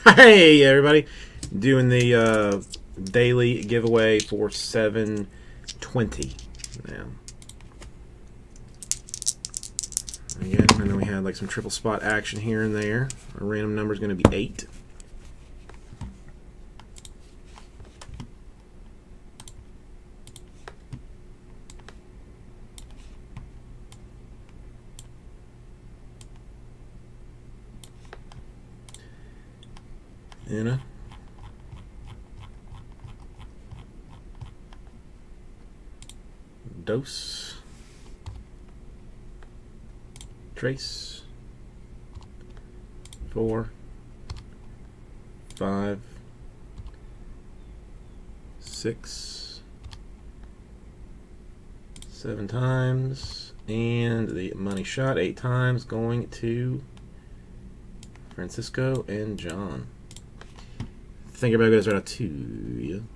Hey everybody, doing the uh, daily giveaway for 720 now. Again, and then we had like some triple spot action here and there. Our random number is going to be 8. know? Dose. Trace. Four. Five. Six. Seven times. And the money shot eight times going to Francisco and John think everybody goes right out to you.